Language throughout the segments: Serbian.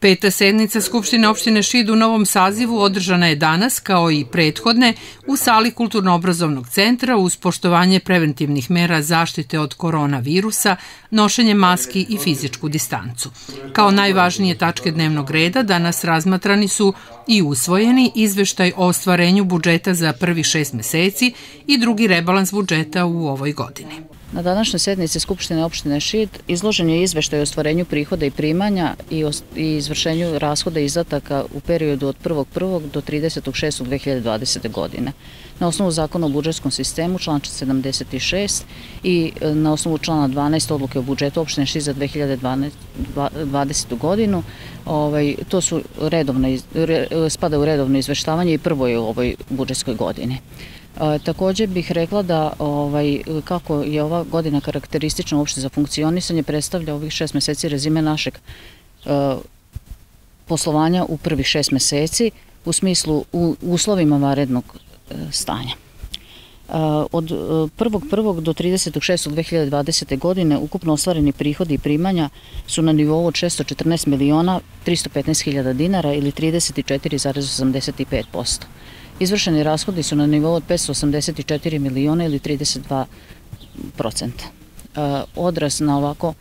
Peta sednica Skupštine opštine Šid u novom sazivu održana je danas, kao i prethodne, u sali Kulturno-obrazovnog centra uz poštovanje preventivnih mera zaštite od koronavirusa, nošenje maski i fizičku distancu. Kao najvažnije tačke dnevnog reda danas razmatrani su i usvojeni izveštaj o ostvarenju budžeta za prvi šest meseci i drugi rebalans budžeta u ovoj godini. Na današnjoj sednici Skupštine opštine Šid izložen je izveštaj o ostvarenju prihoda i primanja i, izvršenju rashoda i izdataka u periodu od 1.1. do 30.6.2020. godine. Na osnovu zakona o budžetskom sistemu, član 76 i e, na osnovu člana 12 odluke o budžetu opštine Šid za 2020. godinu, ovaj, to su redovne, spada u redovno izveštavanje i prvo je u ovoj budžetskoj godini. Takođe bih rekla da ovaj, kako je ova godina karakteristična uopšte za funkcionisanje, predstavlja ovih šest meseci rezime našeg poslovanja u prvih šest meseci u smislu u uslovima varednog e, stanja. Od 1.1. do 30.6.2020. godine ukupno ostvareni prihodi i primanja su na nivou od 614 miliona 315 hiljada dinara ili 34,85%. Izvršeni rashodi su na nivou od 584 miliona ili 32 procenta. E, odraz na ovako,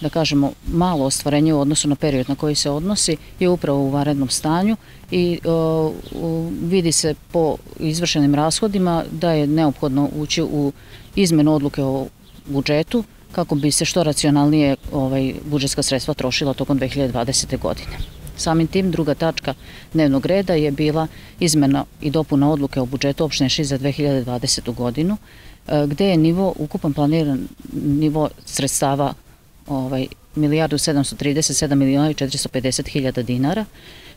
da kažemo, malo ostvarenje u odnosu na period na koji se odnosi je upravo u varednom stanju i o, vidi se po izvršenim rashodima da je neophodno ući u izmenu odluke o budžetu kako bi se što racionalnije ovaj, budžetska sredstva trošila tokom 2020. godine. Samim tim druga tačka dnevnog reda je bila izmena i dopuna odluke o budžetu opštine Ši za 2020. godinu, e, gde je nivo, ukupan planiran nivo sredstava ovaj, milijardu 737 miliona i 450 hiljada dinara,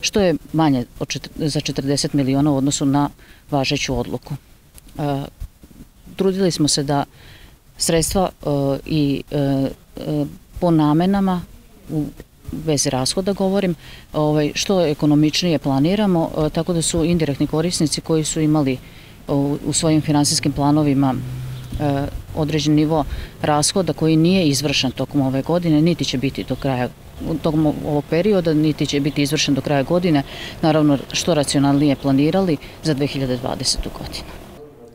što je manje od, za 40 miliona u odnosu na važeću odluku. E, trudili smo se da sredstva e, i po namenama u bez rashoda govorim, ovaj, što ekonomičnije planiramo, e, tako da su indirektni korisnici koji su imali u, svojim finansijskim planovima e, određen nivo rashoda koji nije izvršen tokom ove godine, niti će biti do kraja tokom ovog perioda, niti će biti izvršen do kraja godine, naravno što racionalnije planirali za 2020. godinu.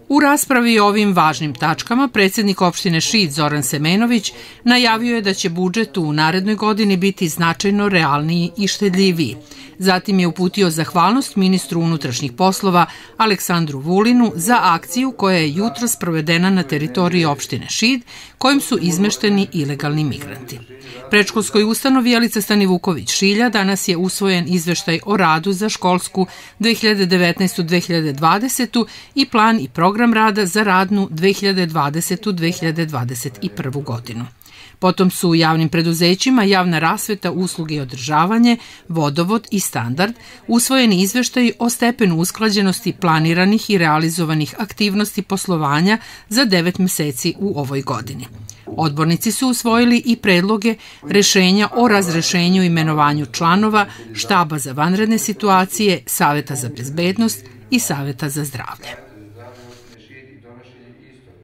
U raspravi o ovim važnim tačkama predsednik opštine Šid Zoran Semenović najavio je da će budžet u narednoj godini biti značajno realniji i štedljiviji. Zatim je uputio zahvalnost ministru unutrašnjih poslova Aleksandru Vulinu za akciju koja je jutro sprovedena na teritoriji opštine Šid, kojim su izmešteni ilegalni migranti. Prečkolskoj ustanovi Jelica Stanivuković Šilja danas je usvojen izveštaj o radu za školsku 2019-2020 i plan i program rada za radnu 2020-2021 godinu. Potom su u javnim preduzećima javna rasveta, usluge i održavanje, vodovod i standard, usvojeni izveštaj o stepenu usklađenosti planiranih i realizovanih aktivnosti poslovanja za 9 meseci u ovoj godini. Odbornici su usvojili i predloge rešenja o razrešenju i imenovanju članova štaba za vanredne situacije, saveta za bezbednost i saveta za zdravlje.